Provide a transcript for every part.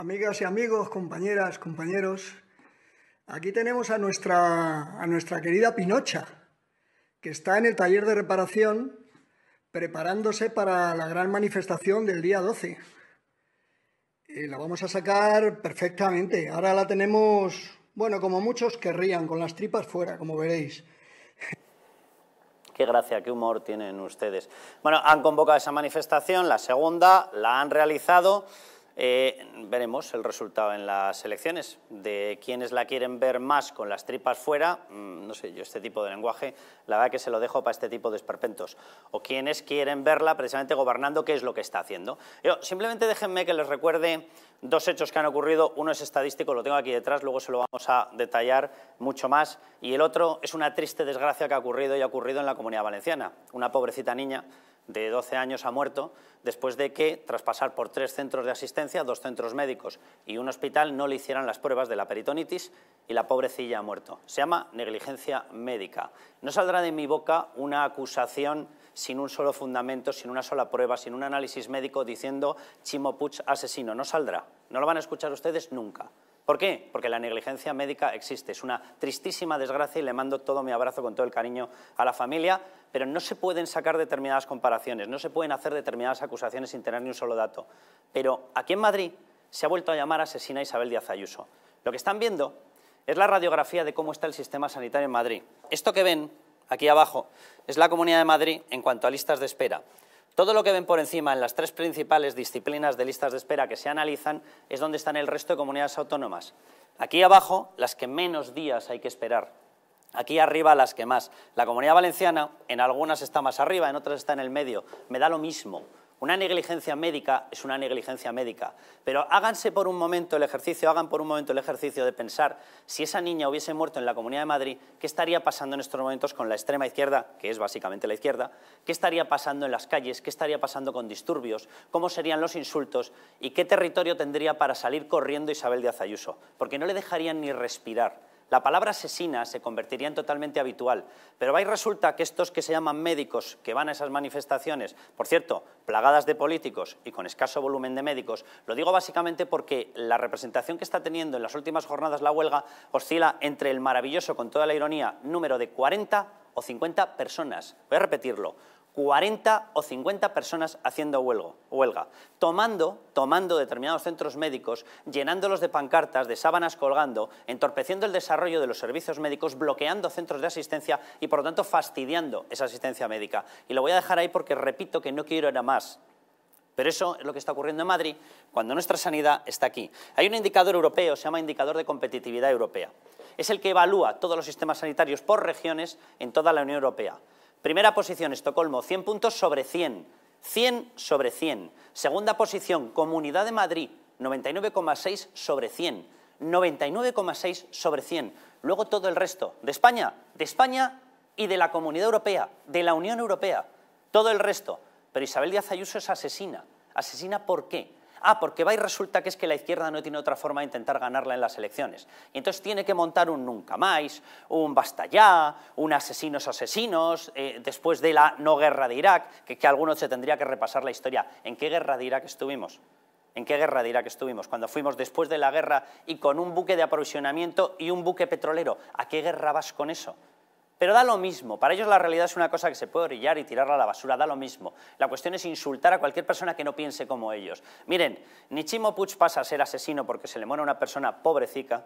Amigas y amigos, compañeras, compañeros, aquí tenemos a nuestra, a nuestra querida Pinocha, que está en el taller de reparación preparándose para la gran manifestación del día 12. Y la vamos a sacar perfectamente. Ahora la tenemos, bueno, como muchos querrían, con las tripas fuera, como veréis. Qué gracia, qué humor tienen ustedes. Bueno, han convocado esa manifestación, la segunda, la han realizado. Eh, veremos el resultado en las elecciones. De quienes la quieren ver más con las tripas fuera, mm, no sé, yo este tipo de lenguaje, la verdad que se lo dejo para este tipo de esperpentos. O quienes quieren verla precisamente gobernando, qué es lo que está haciendo. Yo, simplemente déjenme que les recuerde dos hechos que han ocurrido. Uno es estadístico, lo tengo aquí detrás, luego se lo vamos a detallar mucho más. Y el otro es una triste desgracia que ha ocurrido y ha ocurrido en la Comunidad Valenciana. Una pobrecita niña de 12 años ha muerto después de que, tras pasar por tres centros de asistencia, dos centros médicos y un hospital, no le hicieran las pruebas de la peritonitis y la pobrecilla ha muerto. Se llama negligencia médica. No saldrá de mi boca una acusación sin un solo fundamento, sin una sola prueba, sin un análisis médico diciendo Chimo Puig asesino. No saldrá. No lo van a escuchar ustedes nunca. ¿Por qué? Porque la negligencia médica existe. Es una tristísima desgracia y le mando todo mi abrazo con todo el cariño a la familia, pero no se pueden sacar determinadas comparaciones, no se pueden hacer determinadas acusaciones sin tener ni un solo dato. Pero aquí en Madrid se ha vuelto a llamar asesina Isabel Díaz Ayuso. Lo que están viendo es la radiografía de cómo está el sistema sanitario en Madrid. Esto que ven aquí abajo es la Comunidad de Madrid en cuanto a listas de espera. Todo lo que ven por encima en las tres principales disciplinas de listas de espera que se analizan es donde están el resto de comunidades autónomas. Aquí abajo, las que menos días hay que esperar. Aquí arriba, las que más. La comunidad valenciana, en algunas está más arriba, en otras está en el medio. Me da lo mismo. Una negligencia médica es una negligencia médica, pero háganse por un momento el ejercicio, hagan por un momento el ejercicio de pensar si esa niña hubiese muerto en la Comunidad de Madrid, ¿qué estaría pasando en estos momentos con la extrema izquierda, que es básicamente la izquierda? ¿Qué estaría pasando en las calles? ¿Qué estaría pasando con disturbios? ¿Cómo serían los insultos? ¿Y qué territorio tendría para salir corriendo Isabel Díaz Ayuso? Porque no le dejarían ni respirar. La palabra asesina se convertiría en totalmente habitual, pero ahí resulta que estos que se llaman médicos, que van a esas manifestaciones, por cierto, plagadas de políticos y con escaso volumen de médicos, lo digo básicamente porque la representación que está teniendo en las últimas jornadas la huelga oscila entre el maravilloso, con toda la ironía, número de 40 o 50 personas. Voy a repetirlo, 40 o 50 personas haciendo huelga, tomando, tomando determinados centros médicos, llenándolos de pancartas, de sábanas colgando, entorpeciendo el desarrollo de los servicios médicos, bloqueando centros de asistencia y, por lo tanto, fastidiando esa asistencia médica. Y lo voy a dejar ahí porque repito que no quiero ir a más. Pero eso es lo que está ocurriendo en Madrid cuando nuestra sanidad está aquí. Hay un indicador europeo, se llama Indicador de Competitividad Europea. Es el que evalúa todos los sistemas sanitarios por regiones en toda la Unión Europea. Primera posición, Estocolmo, 100 puntos sobre 100. 100 sobre 100. Segunda posición, Comunidad de Madrid, 99,6 sobre 100. 99,6 sobre 100. Luego todo el resto. ¿De España? De España y de la Comunidad Europea, de la Unión Europea. Todo el resto. Pero Isabel Díaz Ayuso es asesina. ¿Asesina por qué? Ah, porque va y resulta que es que la izquierda no tiene otra forma de intentar ganarla en las elecciones. Y entonces tiene que montar un nunca más, un basta ya, un asesinos asesinos, eh, después de la no guerra de Irak, que, que algunos se tendría que repasar la historia. ¿En qué guerra de Irak estuvimos? ¿En qué guerra de Irak estuvimos? Cuando fuimos después de la guerra y con un buque de aprovisionamiento y un buque petrolero. ¿A qué guerra vas con eso? Pero da lo mismo. Para ellos la realidad es una cosa que se puede orillar y tirarla a la basura, da lo mismo. La cuestión es insultar a cualquier persona que no piense como ellos. Miren, ni Chimo Puig pasa a ser asesino porque se le muere una persona pobrecita,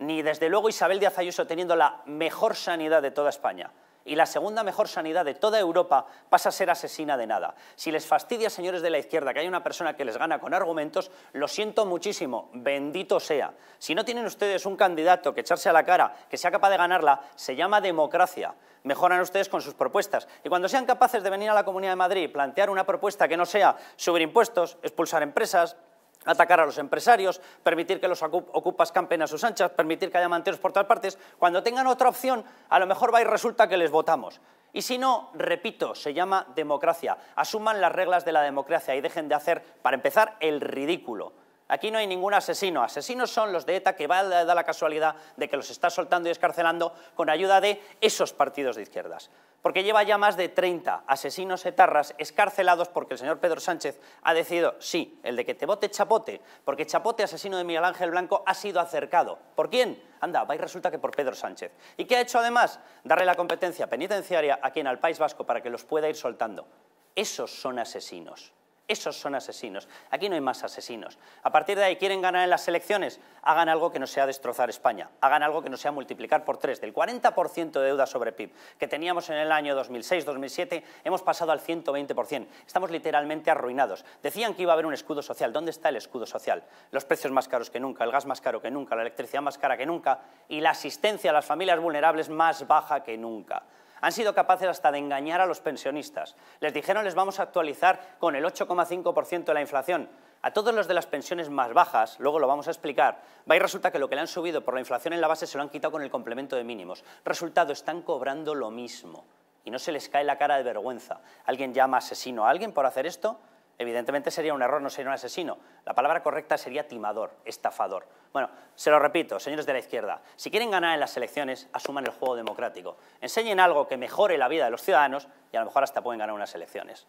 ni desde luego Isabel Díaz Ayuso teniendo la mejor sanidad de toda España y la segunda mejor sanidad de toda Europa pasa a ser asesina de nada. Si les fastidia, señores de la izquierda, que hay una persona que les gana con argumentos, lo siento muchísimo, bendito sea. Si no tienen ustedes un candidato que echarse a la cara, que sea capaz de ganarla, se llama democracia. Mejoran ustedes con sus propuestas. Y cuando sean capaces de venir a la Comunidad de Madrid y plantear una propuesta que no sea subir impuestos, expulsar empresas, atacar a los empresarios, permitir que los ocupas campen a sus anchas, permitir que haya manteros por todas partes. Cuando tengan otra opción, a lo mejor va y resulta que les votamos. Y si no, repito, se llama democracia. Asuman las reglas de la democracia y dejen de hacer, para empezar, el ridículo. Aquí no hay ningún asesino. Asesinos son los de ETA que va a dar la casualidad de que los está soltando y escarcelando con ayuda de esos partidos de izquierdas. Porque lleva ya más de 30 asesinos etarras escarcelados porque el señor Pedro Sánchez ha decidido, sí, el de que te vote Chapote, porque Chapote, asesino de Miguel Ángel Blanco, ha sido acercado. ¿Por quién? Anda, va y resulta que por Pedro Sánchez. ¿Y qué ha hecho además? Darle la competencia penitenciaria aquí en el País Vasco para que los pueda ir soltando. Esos son asesinos. Esos son asesinos. Aquí no hay más asesinos. A partir de ahí, ¿quieren ganar en las elecciones? Hagan algo que no sea destrozar España. Hagan algo que no sea multiplicar por tres. Del 40% de deuda sobre PIB que teníamos en el año 2006-2007, hemos pasado al 120%. Estamos literalmente arruinados. Decían que iba a haber un escudo social. ¿Dónde está el escudo social? Los precios más caros que nunca, el gas más caro que nunca, la electricidad más cara que nunca y la asistencia a las familias vulnerables más baja que nunca. Han sido capaces hasta de engañar a los pensionistas. Les dijeron les vamos a actualizar con el 8,5% de la inflación. A todos los de las pensiones más bajas, luego lo vamos a explicar, va y resulta que lo que le han subido por la inflación en la base se lo han quitado con el complemento de mínimos. Resultado, están cobrando lo mismo y no se les cae la cara de vergüenza. ¿Alguien llama asesino a alguien por hacer esto? Evidentemente sería un error, no sería un asesino. La palabra correcta sería timador, estafador. Bueno, se lo repito, señores de la izquierda, si quieren ganar en las elecciones, asuman el juego democrático. Enseñen algo que mejore la vida de los ciudadanos y a lo mejor hasta pueden ganar unas elecciones.